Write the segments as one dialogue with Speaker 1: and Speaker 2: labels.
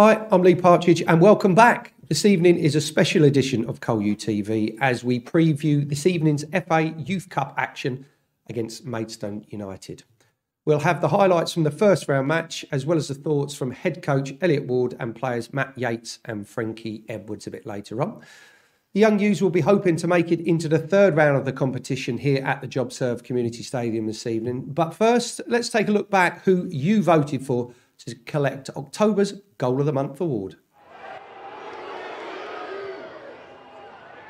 Speaker 1: Hi, I'm Lee Partridge, and welcome back. This evening is a special edition of Col U TV as we preview this evening's FA Youth Cup action against Maidstone United. We'll have the highlights from the first round match, as well as the thoughts from head coach Elliot Ward and players Matt Yates and Frankie Edwards a bit later on. The Young U's will be hoping to make it into the third round of the competition here at the JobServe Community Stadium this evening. But first, let's take a look back who you voted for to collect October's Goal of the Month award.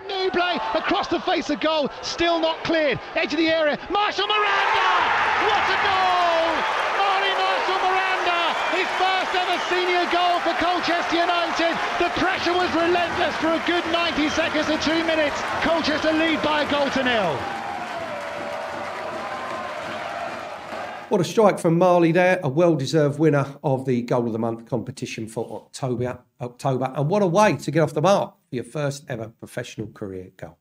Speaker 2: Newblay across the face of goal, still not cleared. Edge of the area, Marshall Miranda! What a goal! Ollie Marshall Miranda, his first ever senior goal for Colchester United. The pressure was relentless for a good 90 seconds to two minutes. Colchester lead by a goal to nil.
Speaker 1: What a strike from Marley there, a well-deserved winner of the Goal of the Month competition for October. October, and what a way to get off the mark for your first ever professional career goal.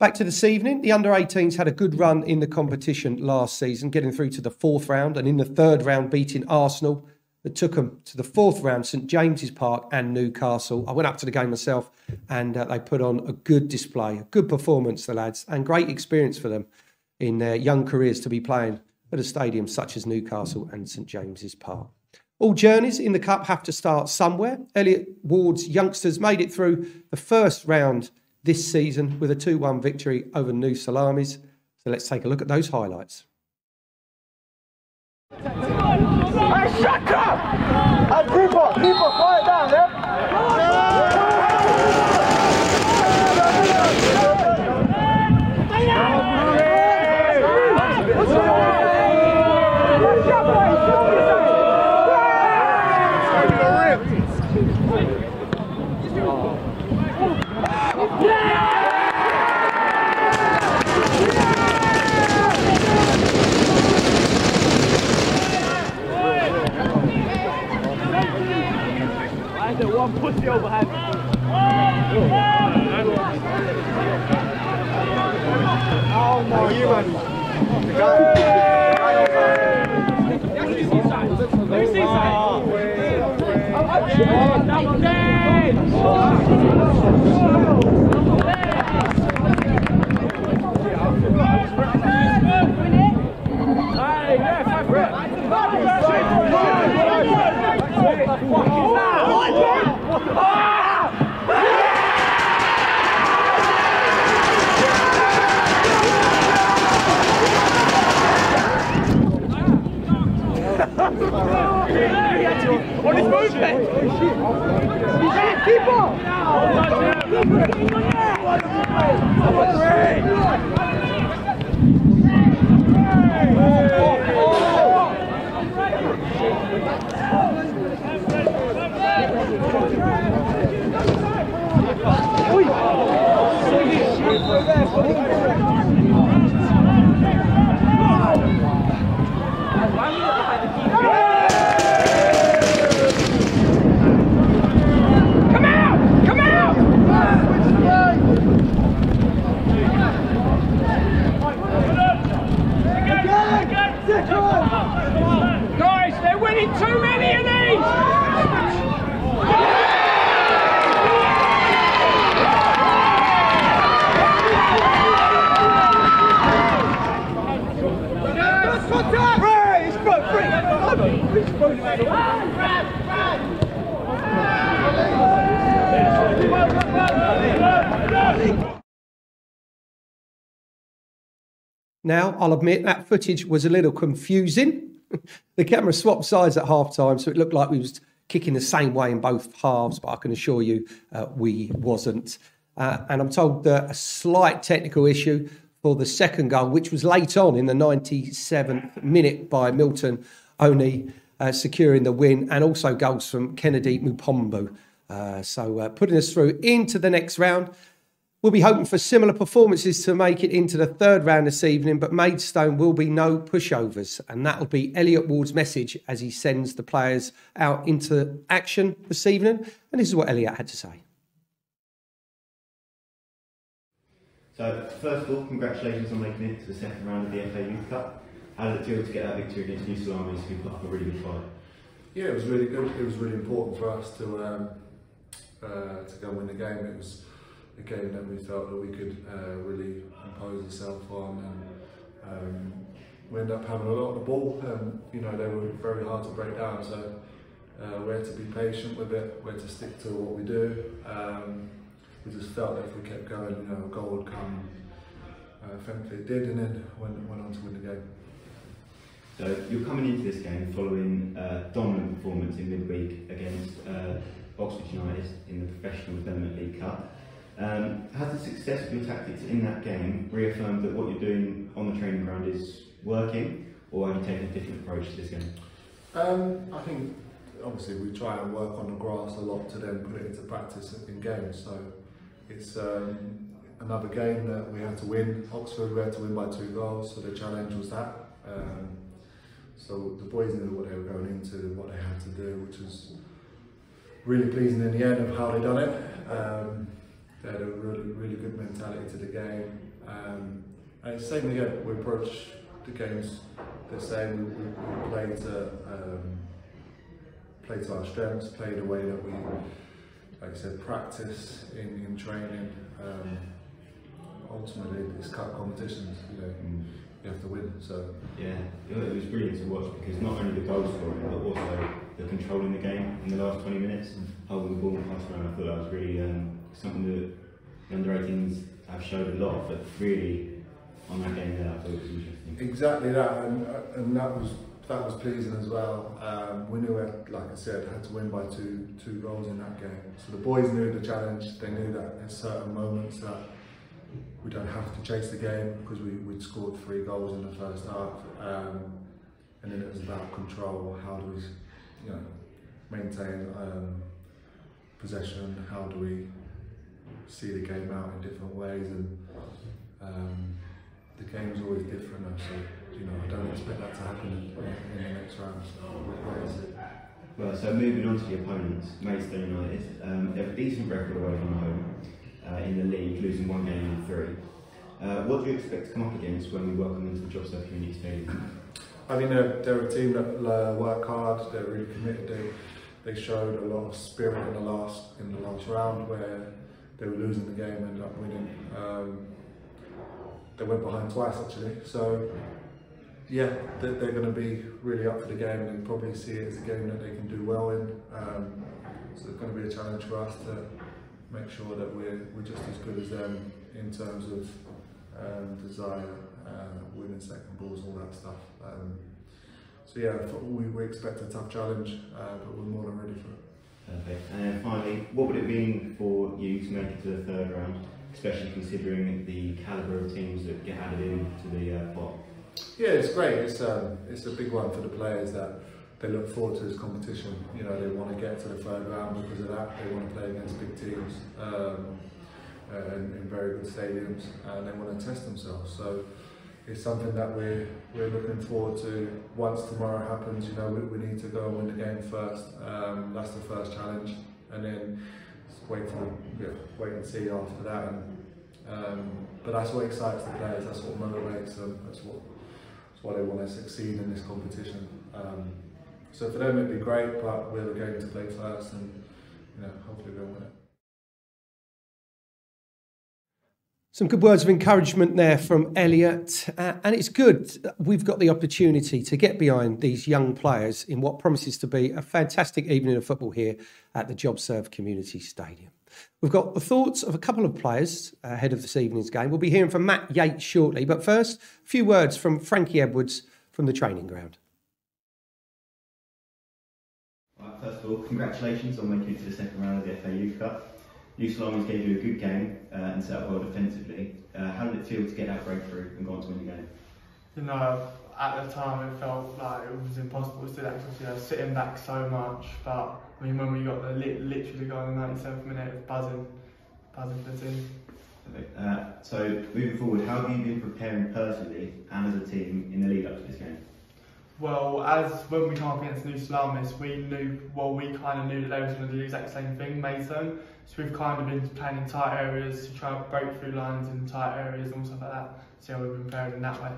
Speaker 1: Back to this evening, the under 18s had a good run in the competition last season, getting through to the fourth round, and in the third round, beating Arsenal. That took them to the fourth round, St James's Park and Newcastle. I went up to the game myself, and uh, they put on a good display, a good performance, the lads, and great experience for them in their young careers to be playing at a stadium such as Newcastle and St James's Park. All journeys in the Cup have to start somewhere. Elliot Ward's youngsters made it through the first round this season with a 2 1 victory over New Salamis. So let's take a look at those highlights.
Speaker 3: Hey, shut up! Quiet down,
Speaker 4: one pussy overhead.
Speaker 3: Oh my you man.
Speaker 4: On his movement!
Speaker 3: Keep
Speaker 4: Come out! Come out! Guys, they're winning too many of these!
Speaker 1: Now, I'll admit that footage was a little confusing. the camera swapped sides at half time, so it looked like we was kicking the same way in both halves, but I can assure you uh, we wasn't. Uh, and I'm told that a slight technical issue for the second goal, which was late on in the 97th minute by Milton Oni, uh, securing the win, and also goals from Kennedy Mupombo. Uh, so uh, putting us through into the next round. We'll be hoping for similar performances to make it into the third round this evening, but Maidstone will be no pushovers. And that'll be Elliot Ward's message as he sends the players out into action this evening. And this is what Elliot had to say.
Speaker 5: So, first of all, congratulations on making it to the second round of the FA Youth Cup. How did it feel to get that victory against New Salamis, who put up a really good fight?
Speaker 6: Yeah, it was really good. It was really important for us to um, uh, to go win the game. It was a game that we felt that we could uh, really impose ourselves on, and um, we ended up having a lot of the ball. And you know, they were very hard to break down. So uh, we had to be patient with it. We had to stick to what we do. Um, we just felt that if we kept going, you know, a goal would come. Uh, thankfully, it did, and then went, went on to win the game.
Speaker 5: So you're coming into this game following a dominant performance in midweek against uh, Oxford United in the Professional Development League Cup. Um, has the success of your tactics in that game reaffirmed that what you're doing on the training ground is working, or have you taken a different approach to this game?
Speaker 6: Um, I think obviously we try and work on the grass a lot to then put it into practice in games. So it's um, another game that we had to win. Oxford we had to win by two goals, so the challenge was that. Um, so the boys knew what they were going into, what they had to do, which was really pleasing in the end of how they done it. Um, they had a really, really good mentality to the game. Um, and same again, we approach the games the same. We, we, we play to um, play to our strengths, play the way that we, like I said, practice in, in training. Um, ultimately, it's cup competitions. You know,
Speaker 5: Mm.
Speaker 6: you have to win. So
Speaker 5: Yeah, it was brilliant to watch because not only the goal scoring, but also the controlling the game in the last 20 minutes, holding the ball and passing around. I thought that was really um, something that the under 18s have showed a lot, but really on that game there, I thought it was interesting.
Speaker 6: Exactly that, and, and that was that was pleasing as well. Um, we knew, it, like I said, had to win by two two goals in that game. So the boys knew the challenge. They knew that there's certain moments that we don't have to chase the game because we we'd scored three goals in the first half, um, and then it was about control. How do we, you know, maintain um, possession? How do we see the game out in different ways and um, the game's always different so you know I don't expect that to happen in, in the next round. So we'll wait and see.
Speaker 5: Well, so moving on to the opponents, Maidstone United, um, they have a decent record away from home uh, in the league, losing one game in three. Uh, what do you expect to come up against when we welcome them to the Jobserve Community Stadium?
Speaker 6: I think they're, they're a team that uh, work hard. They're really committed. They they showed a lot of spirit in the last in the last round where they were losing the game and ended up winning. Um, they went behind twice actually. So yeah, they're, they're going to be really up for the game and probably see it as a game that they can do well in. Um, so it's going to be a challenge for us to make sure that we're we're just as good as them in terms of um, desire, uh, winning second balls, all that stuff. Um, so yeah, we, we expect a tough challenge, uh, but we're more than ready for it.
Speaker 5: Perfect. And finally, what would it mean for make it to the third round, especially considering the calibre of teams that get added into the uh, pot?
Speaker 6: Yeah, it's great. It's um, it's a big one for the players that they look forward to this competition. You know, they want to get to the third round because of that. They want to play against big teams um, uh, in, in very good stadiums, and they want to test themselves. So it's something that we're we're looking forward to. Once tomorrow happens, you know, we, we need to go and win the game first. Um, that's the first challenge, and then wait the, yeah, wait and see after that. And um, but that's what excites the players. That's what motivates them. That's what that's why they want to succeed in this competition. Um, so for them it'd be great, but we're a game to play first, and you know, hopefully we'll win it.
Speaker 1: Some good words of encouragement there from Elliot. Uh, and it's good we've got the opportunity to get behind these young players in what promises to be a fantastic evening of football here at the JobServe Community Stadium. We've got the thoughts of a couple of players ahead of this evening's game. We'll be hearing from Matt Yates shortly. But first, a few words from Frankie Edwards from the training ground.
Speaker 5: First of all, congratulations on making it to the second round of the FA Youth Cup. New Salamis gave you a good game uh, and set up well defensively. Uh, how did it feel to get that breakthrough and go on to win the game?
Speaker 7: You know, at the time it felt like it was impossible to do that because you know, sitting back so much. But I mean, when we got the li- literally goal in the 97th minute, it was buzzing, buzzing for the team.
Speaker 5: Uh, so moving forward, how have you been preparing personally and as a team in the lead up to this game?
Speaker 7: Well, as when we come up against New Salamis, we knew, well, we kind of knew that they was going to do the exact same thing, Mason. So we've kind of been playing in tight areas to try and break through lines in tight areas and stuff like that. See So we've been preparing in that way.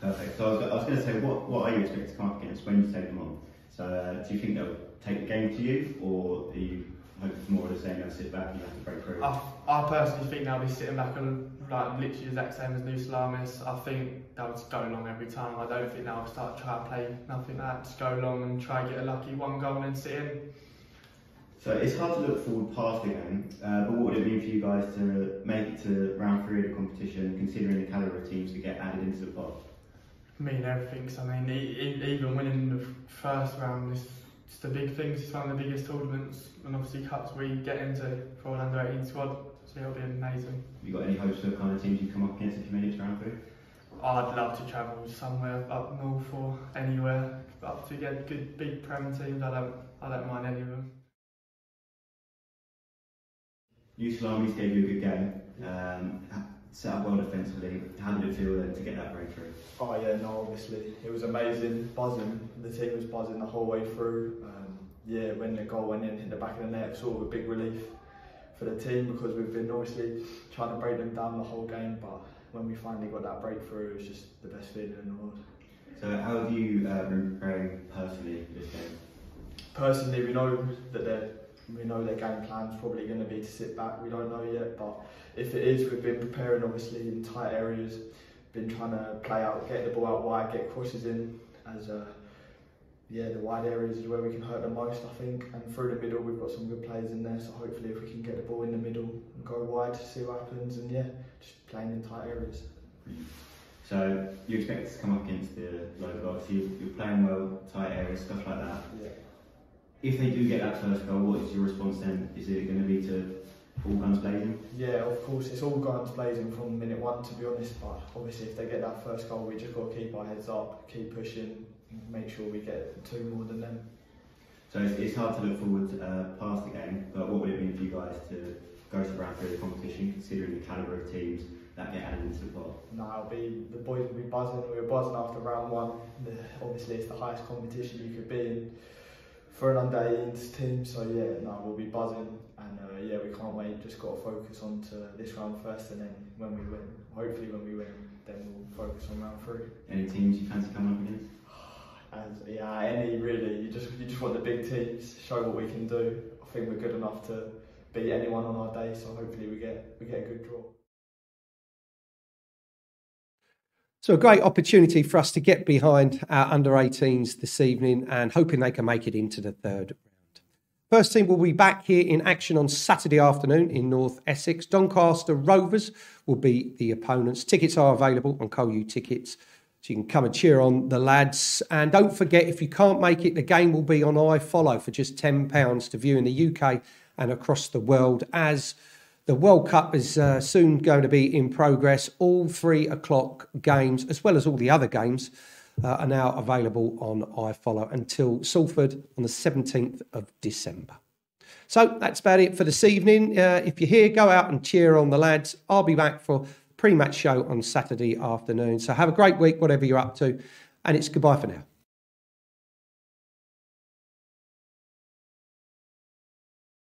Speaker 5: Perfect. So I was, I was going to say, what, what are you expecting to come up against when you take them on? So uh, do you think they'll take the game to you, or are you hoping for more of the same? They'll sit back and you have to break through.
Speaker 7: I, I personally think they'll be sitting back and like literally exact same as New Salamis. I think they'll just go long every time. I don't think they'll start trying to play nothing like that. Just go long and try and get a lucky one goal and then sit in.
Speaker 5: So it's hard to look forward past the game, uh, but what would it mean for you guys to make it to round three of the competition, considering the calibre of teams to get added into the pot?
Speaker 7: mean everything. So, I mean, even winning the first round is just a big thing. It's one of the biggest tournaments and obviously cups we get into for an under 18 squad. So it'll be amazing.
Speaker 5: Have you got any hopes for the kind of teams you come up against if you made it to round three?
Speaker 7: I'd love to travel somewhere up north or anywhere up to get good big prem teams. I don't, I don't mind any of them.
Speaker 5: New Salamis gave you a good game, um, set up well defensively. How did it feel then to get that breakthrough?
Speaker 8: Oh yeah, no, obviously it was amazing, buzzing. The team was buzzing the whole way through. Um, yeah, when the goal went in, hit the back of the net, it was sort of a big relief for the team because we've been obviously trying to break them down the whole game. But when we finally got that breakthrough, it was just the best feeling in the world.
Speaker 5: So how have you uh, been preparing personally for this game?
Speaker 8: Personally, we know that they're we know their game plan's probably going to be to sit back. We don't know yet, but if it is, we've been preparing obviously in tight areas, been trying to play out, get the ball out wide, get crosses in. As uh, yeah, the wide areas is where we can hurt the most, I think. And through the middle, we've got some good players in there. So hopefully, if we can get the ball in the middle and go wide, to see what happens. And yeah, just playing in tight areas.
Speaker 5: So you expect to come up against the low guys. You, you're playing well, tight areas, stuff like that.
Speaker 8: Yeah.
Speaker 5: If they do get that first goal, what is your response then? Is it going to be to all guns blazing?
Speaker 8: Yeah, of course, it's all guns blazing from minute one, to be honest. But obviously, if they get that first goal, we just got to keep our heads up, keep pushing, make sure we get two more than them.
Speaker 5: So it's, it's hard to look forward to, uh, past the game, but what would it mean for you guys to go to round three of the competition, considering the calibre of teams that get added into the pot?
Speaker 8: No, it'll be the boys will be buzzing. We were buzzing after round one. The, obviously, it's the highest competition you could be in for an under 18s team. So yeah, no, we'll be buzzing, and uh, yeah, we can't wait. Just got to focus on to this round first, and then when we win, hopefully when we win, then we'll focus on round three.
Speaker 5: Any teams you fancy coming up against?
Speaker 8: And yeah, any really. You just you just want the big teams, show what we can do. I think we're good enough to beat anyone on our day. So hopefully we get we get a good draw.
Speaker 1: So, a great opportunity for us to get behind our under 18s this evening and hoping they can make it into the third round. First team will be back here in action on Saturday afternoon in North Essex. Doncaster Rovers will be the opponents. Tickets are available on Col U Tickets. So you can come and cheer on the lads. And don't forget, if you can't make it, the game will be on iFollow for just £10 to view in the UK and across the world as the World Cup is uh, soon going to be in progress. All three o'clock games, as well as all the other games, uh, are now available on iFollow until Salford on the 17th of December. So that's about it for this evening. Uh, if you're here, go out and cheer on the lads. I'll be back for pre match show on Saturday afternoon. So have a great week, whatever you're up to, and it's goodbye for now.